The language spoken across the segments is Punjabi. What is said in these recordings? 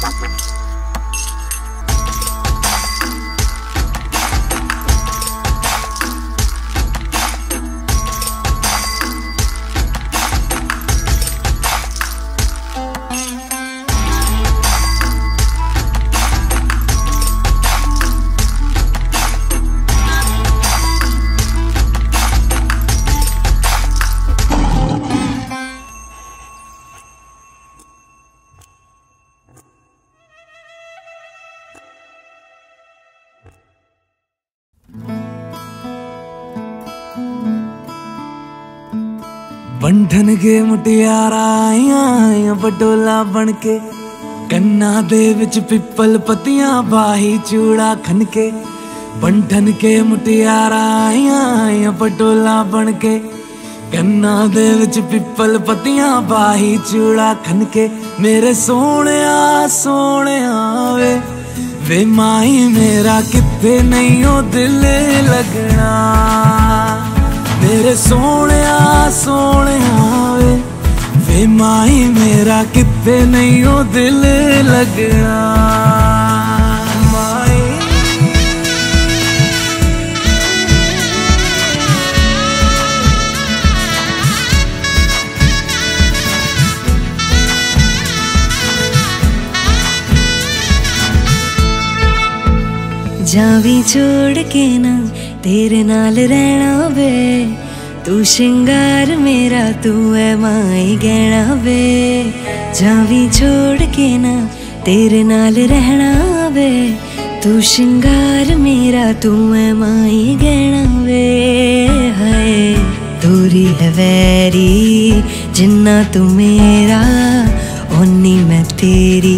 Musik ਬੰਧਨ ਕੇ ਮੁਟਿਆਰਾ ਆਈਆਂ ਆਈਆਂ ਬਣ ਕੇ। ਕੰਨਾਂ ਦੇ ਵਿੱਚ ਪਿੱਪਲ ਪਤੀਆਂ ਬਾਹੀ ਚੂੜਾ ਖਨ ਕੇ। ਬੰਧਨ ਕੇ ਮੁਟਿਆਰਾ ਆਈਆਂ ਆਈਆਂ ਬਣ ਕੇ। ਕੰਨਾਂ ਦੇ ਵਿੱਚ ਪਿੱਪਲ ਪਤੀਆਂ ਬਾਹੀ ਚੂੜਾ ਖਨ ਕੇ। ਮੇਰੇ ਸੋਹਣਿਆ ਸੋਹਣਿਆ ਵੇ ਵੇ ਮਾਈ ਮੇਰਾ ਕਿਤੇ ਨਹੀਂ ਉਹ ਦਿਲ ਲੱਗਣਾ। ਮੇਰੇ ਸੋਹਣਿਆ ਸੋਹਣਿਆ ਵੇ। ਵੇ ਮਾਈ ਮੇਰਾ ਕਿੱਥੇ ਨਹੀਂ ਉਹ ਦਿਲ ਲੱਗਣਾ ਜਾਵੀ ਛੋੜ ਕੇ ਨਾ ਤੇਰੇ ਨਾਲ ਰਹਿਣਾ ਵੇ ਤੂੰ ਸ਼ਿੰਗਾਰ ਮੇਰਾ, ਤੂੰ ਐ ਮਾਈ ਗਹਿਣਾ ਵੇ ਜਾਵੀ ਛੋੜ ਕੇ ਨਾ ਤੇਰੇ ਨਾਲ ਰਹਿਣਾ ਵੇ ਤੂੰ ਸ਼ਿੰਗਾਰ ਮੇਰਾ, ਤੂੰ ਐ ਮਾਈ ਗਹਿਣਾ ਵੇ ਹਾਏ, ਦੂਰੀ ਹੈ ਵੈਰੀ, ਜਿੰਨਾ ਤੂੰ ਮੇਰਾ, ਓਨੀ ਮੈਂ ਤੇਰੀ।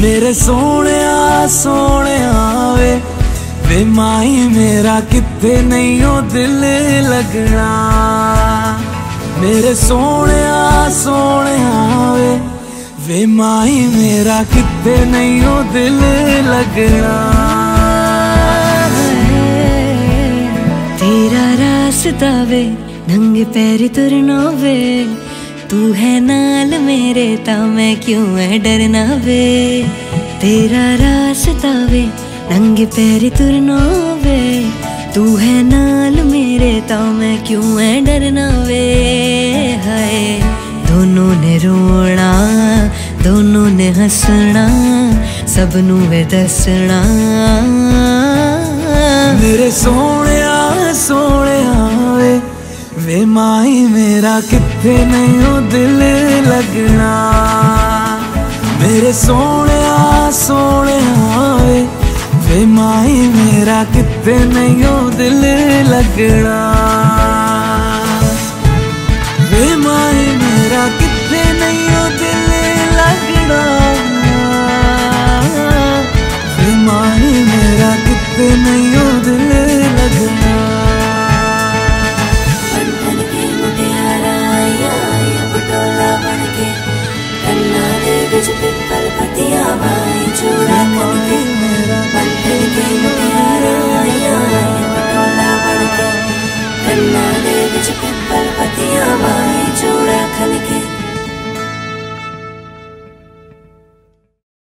ਮੇਰੇ ਸੋਹਣਿਆ ਸੋਹਣਿਆ ਵੇ। ਵੇ ਮਾਈ, ਮੇਰਾ ਕਿੱਥੇ ਨਹੀਂ ਉਹ ਦਿਲ ਲੱਗਣਾ। ਮੇਰੇ ਸੋਹਣਿਆ ਸੋਹਣਿਆ ਵੇ। ਵੇ ਮਾਈ, ਮੇਰਾ ਕਿੱਥੇ ਨਹੀਂ ਉਹ ਦਿਲ ਲੱਗਣਾ। ਤੇਰਾ ਰਾਸਤਾ ਵੇ, ਨੰਗੇ ਪੈਰੀ ਤੁਰਨਾ ਵੇ। ਤੂੰ ਹੈ ਨਾਲ ਮੇਰੇ ਤਾਂ ਮੈਂ ਕਿਉਂ ਐ ਡਰਨਾ ਵੇ? ਤੇਰਾ ਰਾਸਤਾ ਵੇ, ਨੰਗੇ ਪੈਰੀ ਤੁਰਨਾ ਵੇ। ਤੂੰ ਹੈ ਨਾਲ ਮੇਰੇ, ਤਾਂ ਮੈਂ ਕਿਉਂ ਐ ਡਰਨਾ ਵੇ? ਹਾਏ, ਦੋਨੋਂ ਨੇ ਰੋਣਾ, ਦੋਨੋਂ ਨੇ ਹੱਸਣਾ, ਸਭ ਨੂੰ ਵੇ ਦੱਸਣਾ। ਮੇਰੇ ਸੋਹਣਿਆ ਸੋਹਣਿਆ ਵੇ ਵੇ ਮਾਈ, ਮੇਰਾ ਕਿੱਥੇ ਨਹੀਂ ਉਹ ਦਿਲ ਲੱਗਣਾ? ਮੇਰੇ ਸੋਹਣੇ ਸੋਹਣਿਆ ਵੇ ਵੇ ਮਾਈ ਮੇਰਾ ਕਿੱਥੇ ਨਹੀਂ ਉਹ ਦਿਲ ਲੱਗਣਾ।